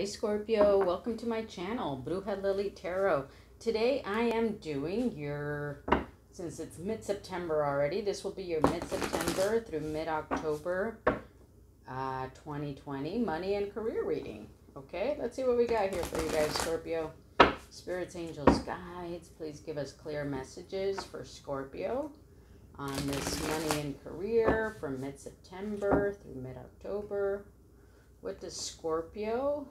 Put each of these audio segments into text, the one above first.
Hi Scorpio, welcome to my channel, Bruja Lili Tarot. Today I am doing your, since it's mid-September already, this will be your mid-September through mid-October uh, 2020 money and career reading. Okay, let's see what we got here for you guys, Scorpio. Spirits, angels, guides, please give us clear messages for Scorpio on this money and career from mid-September through mid-October. What does Scorpio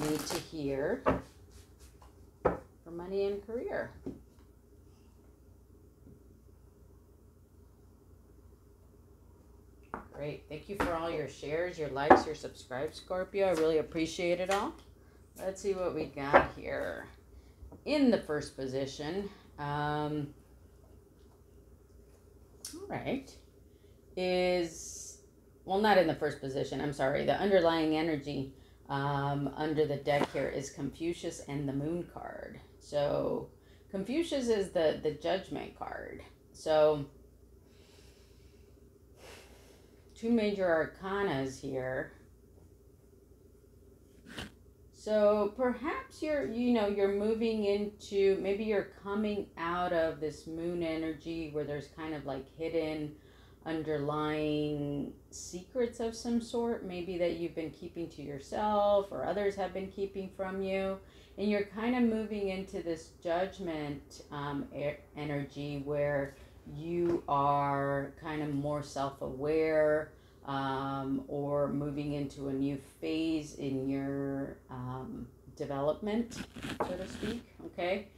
need to hear for money and career? Great. Thank you for all your shares, your likes, your subscribes, Scorpio. I really appreciate it all. Let's see what we got here. In the first position, um, all right, is well, not in the first position. I'm sorry. The underlying energy um, under the deck here is Confucius and the Moon card. So Confucius is the the Judgment card. So two major arcanas here. So perhaps you're, you know, you're moving into, maybe you're coming out of this moon energy where there's kind of like hidden underlying secrets of some sort, maybe that you've been keeping to yourself or others have been keeping from you. And you're kind of moving into this judgment um, energy where you are kind of more self aware um, or moving into a new phase in your um, development, so to speak. Okay.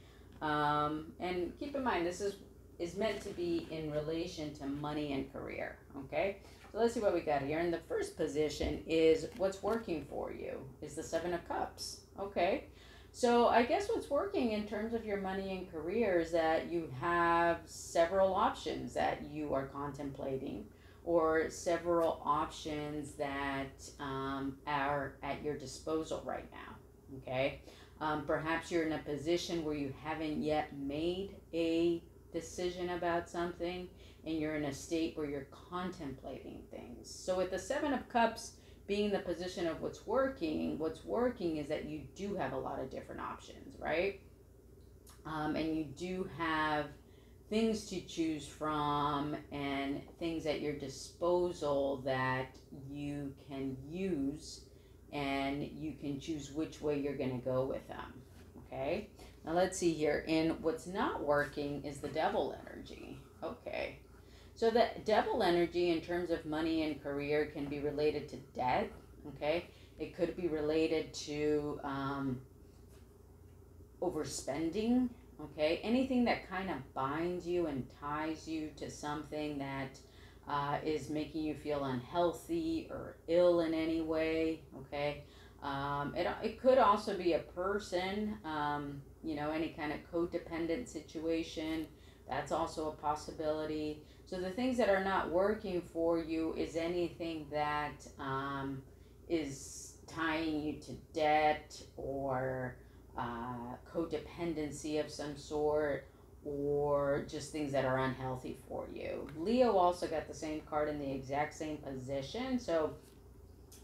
Um, and keep in mind, this is is meant to be in relation to money and career. Okay, so let's see what we got here. In the first position is what's working for you is the Seven of Cups. Okay, so I guess what's working in terms of your money and career is that you have several options that you are contemplating or several options that um, are at your disposal right now. Okay. Um, perhaps you're in a position where you haven't yet made a decision about something and you're in a state where you're contemplating things. So, with the Seven of Cups being the position of what's working, what's working is that you do have a lot of different options, right? Um, and you do have things to choose from and things at your disposal that you can use and you can choose which way you're going to go with them. Okay? Now let's see here. In what's not working is the devil energy. Okay. So the devil energy in terms of money and career can be related to debt. Okay. It could be related to um, overspending. Okay. Anything that kind of binds you and ties you to something that uh, is making you feel unhealthy or ill in any way. Okay. Um, it, it could also be a person. Um, you know, any kind of codependent situation. That's also a possibility. So the things that are not working for you is anything that um, is tying you to debt or uh, codependency of some sort or just things that are unhealthy for you. Leo also got the same card in the exact same position. So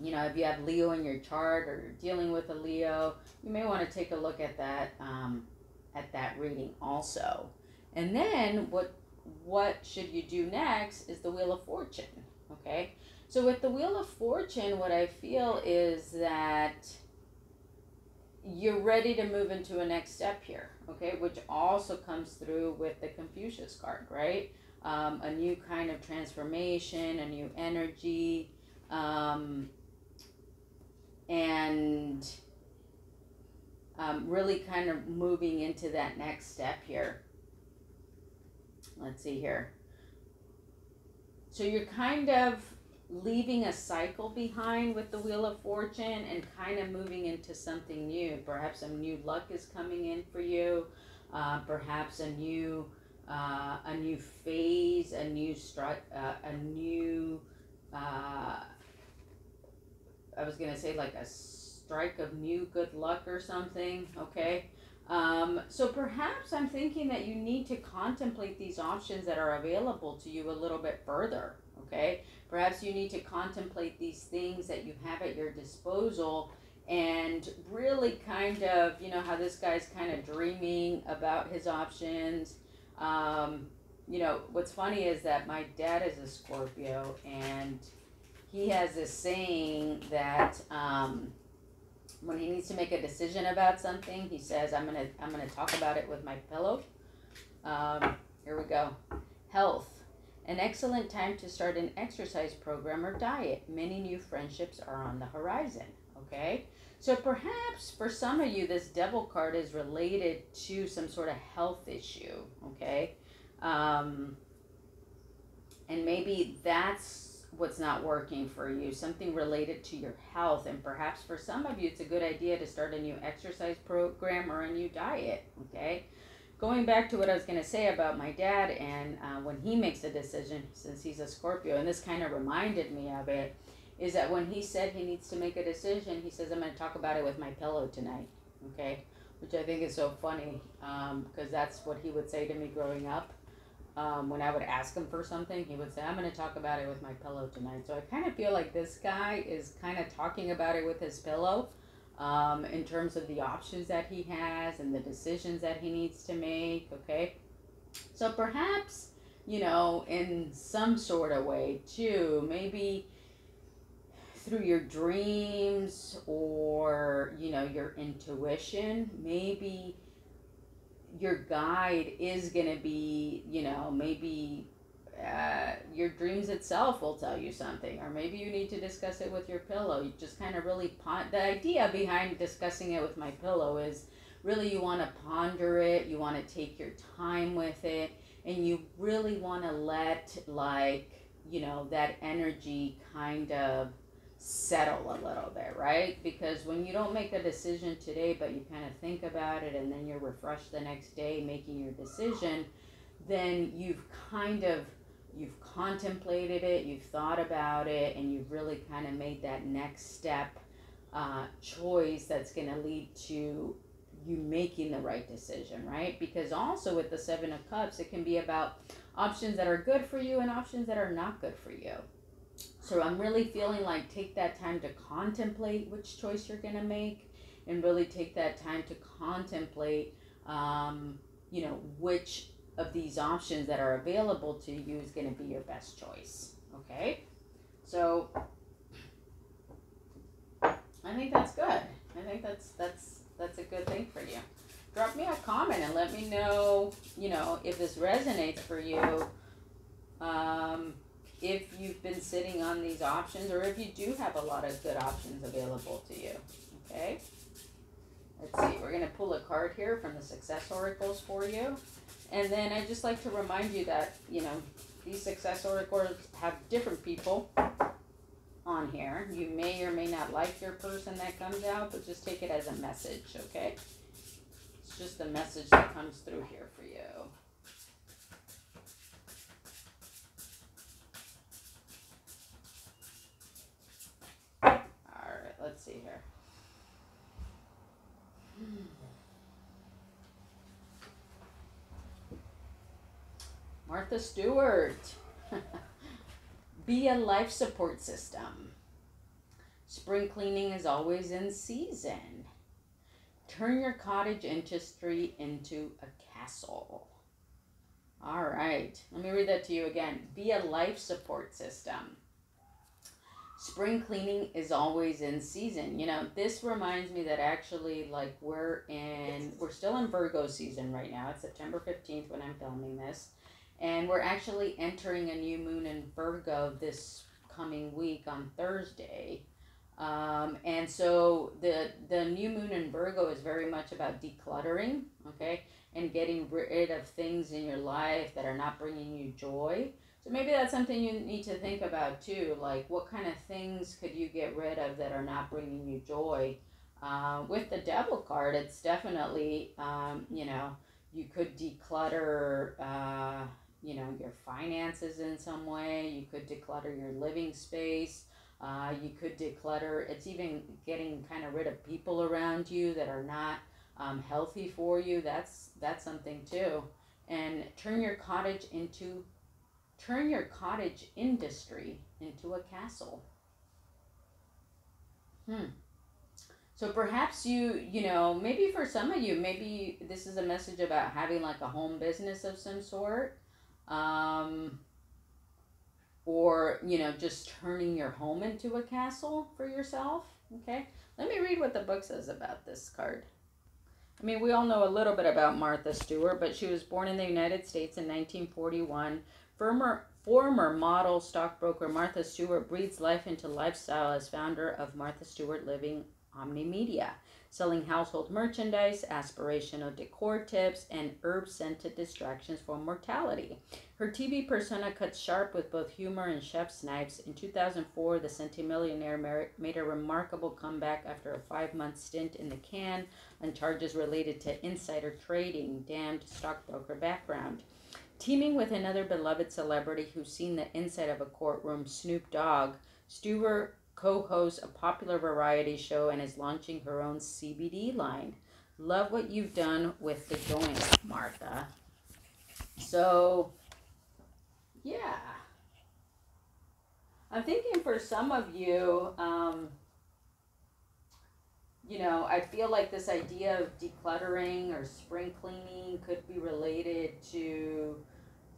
you know, if you have Leo in your chart or you're dealing with a Leo, you may want to take a look at that um, at that reading also. And then what what should you do next is the Wheel of Fortune. Okay, so with the Wheel of Fortune, what I feel is that you're ready to move into a next step here. Okay, which also comes through with the Confucius card, right? Um, a new kind of transformation, a new energy. Um, and um, really kind of moving into that next step here. Let's see here. So you're kind of leaving a cycle behind with the Wheel of Fortune and kind of moving into something new. Perhaps some new luck is coming in for you. Uh, perhaps a new uh, a new phase, a new stri- uh, a new uh, I was gonna say like a strike of new good luck or something. Okay. Um, so perhaps I'm thinking that you need to contemplate these options that are available to you a little bit further. Okay. Perhaps you need to contemplate these things that you have at your disposal and really kind of, you know, how this guy's kind of dreaming about his options. Um, you know, what's funny is that my dad is a Scorpio, and he has this saying that um, when he needs to make a decision about something, he says, "I'm gonna, I'm gonna talk about it with my pillow." Um, here we go. Health. An excellent time to start an exercise program or diet. Many new friendships are on the horizon. Okay. So perhaps for some of you, this devil card is related to some sort of health issue, okay? Um, and maybe that's what's not working for you, something related to your health. And perhaps for some of you, it's a good idea to start a new exercise program or a new diet, okay? Going back to what I was going to say about my dad and uh, when he makes a decision, since he's a Scorpio, and this kind of reminded me of it is that when he said he needs to make a decision, he says, I'm going to talk about it with my pillow tonight. Okay? Which I think is so funny because um, that's what he would say to me growing up. Um, when I would ask him for something, he would say, I'm going to talk about it with my pillow tonight. So I kind of feel like this guy is kind of talking about it with his pillow um, in terms of the options that he has and the decisions that he needs to make. Okay? So perhaps, you know, in some sort of way, too, maybe through your dreams or you know your intuition maybe your guide is going to be you know maybe uh, your dreams itself will tell you something or maybe you need to discuss it with your pillow. You just kind of really pon- the idea behind discussing it with my pillow is really you want to ponder it you want to take your time with it and you really want to let like you know that energy kind of settle a little bit, right? Because when you don't make a decision today, but you kind of think about it and then you're refreshed the next day making your decision, then you've kind of you've contemplated it, you've thought about it, and you've really kind of made that next step uh, choice that's going to lead to you making the right decision, right? Because also with the Seven of Cups, it can be about options that are good for you and options that are not good for you. So I'm really feeling like take that time to contemplate which choice you're going to make and really take that time to contemplate, um, you know, which of these options that are available to you is going to be your best choice. Okay? So I think that's good. I think that's that's that's a good thing for you. Drop me a comment and let me know, you know, if this resonates for you. Um, been sitting on these options or if you do have a lot of good options available to you. Okay? Let's see, we're going to pull a card here from the Success Oracles for you. And then I just like to remind you that, you know, these Success Oracles have different people on here. You may or may not like your person that comes out, but just take it as a message, okay? It's just a message that comes through here for you. Martha Stewart. Be a life support system. Spring cleaning is always in season. Turn your cottage industry into a castle. All right, let me read that to you again. Be a life support system spring cleaning is always in season. You know, this reminds me that actually, like, we're in, we're still in Virgo season right now. It's September 15th when I'm filming this. And we're actually entering a new moon in Virgo this coming week on Thursday. Um, and so the the new moon in Virgo is very much about decluttering, okay, and getting rid of things in your life that are not bringing you joy. So maybe that's something you need to think about too. Like, what kind of things could you get rid of that are not bringing you joy? Uh, with the devil card, it's definitely, um, you know, you could declutter, uh, you know, your finances in some way. You could declutter your living space. Uh, you could declutter. It's even getting kind of rid of people around you that are not um, healthy for you. That's that's something too. And turn your cottage into Turn your cottage industry into a castle. Hmm. So perhaps you, you know, maybe for some of you, maybe this is a message about having like a home business of some sort. Um, or, you know, just turning your home into a castle for yourself. Okay. Let me read what the book says about this card. I mean, we all know a little bit about Martha Stewart, but she was born in the United States in 1941. Former, former model stockbroker Martha Stewart breathes life into lifestyle as founder of Martha Stewart Living Omnimedia selling household merchandise, aspirational decor tips, and herb scented distractions for mortality. Her TV persona cuts sharp with both humor and chef snipes. In 2004, the centimillionaire made a remarkable comeback after a five month stint in the can on charges related to insider trading, damned stockbroker background. Teaming with another beloved celebrity who's seen the inside of a courtroom, Snoop Dogg, Stewart co hosts a popular variety show and is launching her own CBD line. Love what you've done with the joint, Martha. So, yeah. I'm thinking for some of you, um, you know, I feel like this idea of decluttering or spring cleaning could be related to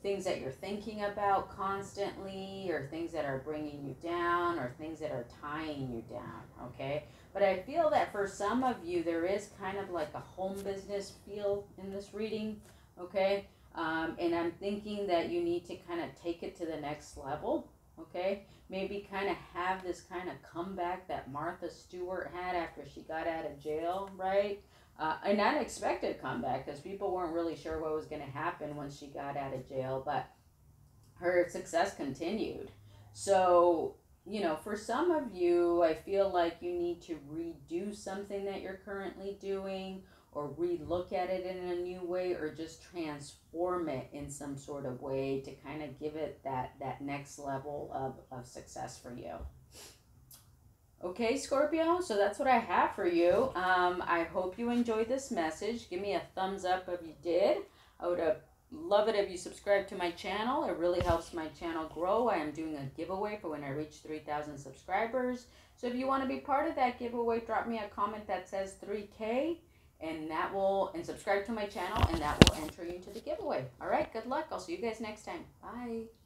things that you're thinking about constantly or things that are bringing you down or things that are tying you down okay? But i feel that for some of you there is kind of like a home business feel in this reading okay? Um, and i'm thinking that you need to kind of take it to the next level okay? Maybe kind of have this kind of comeback that martha stewart had after she got out of jail right uh, an unexpected comeback because people weren't really sure what was going to happen when she got out of jail, but her success continued. So, you know, for some of you, I feel like you need to redo something that you're currently doing or relook at it in a new way or just transform it in some sort of way to kind of give it that that next level of, of success for you Okay, Scorpio, so that's what I have for you. Um, I hope you enjoyed this message. Give me a thumbs up if you did. I would have love it if you subscribe to my channel. It really helps my channel grow. I am doing a giveaway for when I reach 3,000 subscribers. So if you want to be part of that giveaway, drop me a comment that says 3K and that will and subscribe to my channel and that will enter you into the giveaway. All right, good luck. I'll see you guys next time. Bye.